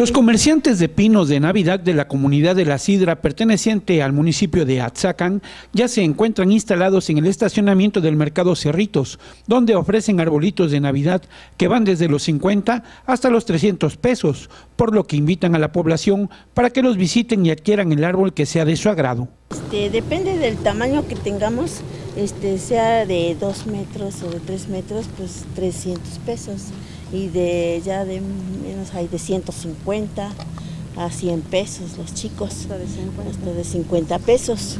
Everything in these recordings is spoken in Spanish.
Los comerciantes de pinos de Navidad de la comunidad de La Sidra, perteneciente al municipio de Atzacan, ya se encuentran instalados en el estacionamiento del mercado Cerritos, donde ofrecen arbolitos de Navidad que van desde los 50 hasta los 300 pesos, por lo que invitan a la población para que los visiten y adquieran el árbol que sea de su agrado. Este, depende del tamaño que tengamos, este, sea de 2 metros o de 3 metros, pues 300 pesos y de ya de menos hay de 150 a 100 pesos los chicos, hasta de 50, pesos.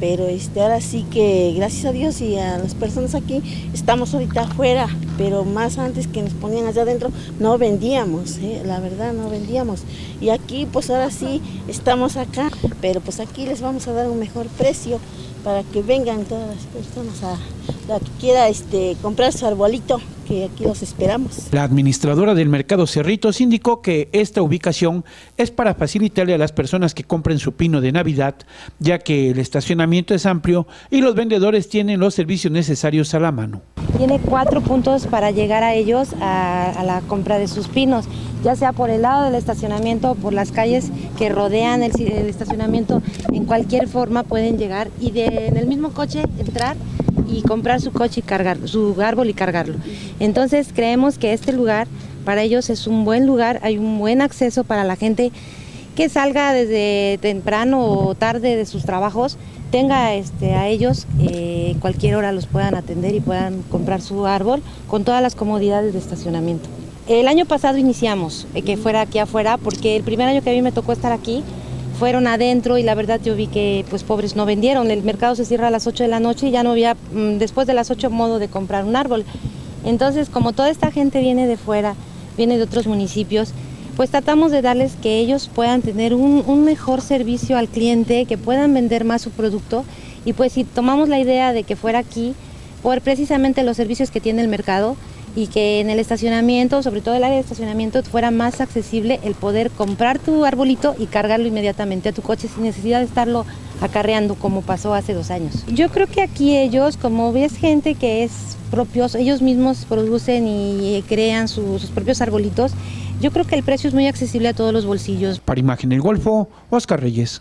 Pero este, ahora sí que gracias a Dios y a las personas aquí estamos ahorita afuera, pero más antes que nos ponían allá adentro no vendíamos, ¿eh? la verdad no vendíamos. Y aquí pues ahora sí estamos acá, pero pues aquí les vamos a dar un mejor precio para que vengan todas las personas a la que quiera este, comprar su arbolito que aquí los esperamos. La administradora del mercado Cerritos indicó que esta ubicación es para facilitarle a las personas que compren su pino de Navidad, ya que el estacionamiento es amplio y los vendedores tienen los servicios necesarios a la mano. Tiene cuatro puntos para llegar a ellos a, la compra de sus pinos, ya sea por el lado del estacionamiento o por las calles que rodean el, estacionamiento. En cualquier forma pueden llegar y de, en el mismo coche entrar y comprar su coche y cargar su árbol y cargarlo. Entonces creemos que este lugar para ellos es un buen lugar, hay un buen acceso para la gente que salga desde temprano o tarde de sus trabajos, tenga este, a ellos eh, cualquier hora los puedan atender y puedan comprar su árbol con todas las comodidades de estacionamiento. El año pasado iniciamos eh, que fuera aquí afuera porque el primer año que a mí me tocó estar aquí fueron adentro y la verdad yo vi que pues pobres no vendieron. El mercado se cierra a las 8 de la noche y ya no había mm, después de las 8 modo de comprar un árbol. Entonces como toda esta gente viene de fuera, viene de otros municipios, pues tratamos de darles que ellos puedan tener un, un mejor servicio al cliente, que puedan vender más su producto y pues si tomamos la idea de que fuera aquí, por precisamente los servicios que tiene el mercado, y que en el estacionamiento, sobre todo el área de estacionamiento, fuera más accesible el poder comprar tu arbolito y cargarlo inmediatamente a tu coche sin necesidad de estarlo acarreando como pasó hace dos años. Yo creo que aquí ellos, como ves gente que es propios, ellos mismos producen y crean sus, sus propios arbolitos, yo creo que el precio es muy accesible a todos los bolsillos. Para Imagen El Golfo, Oscar Reyes.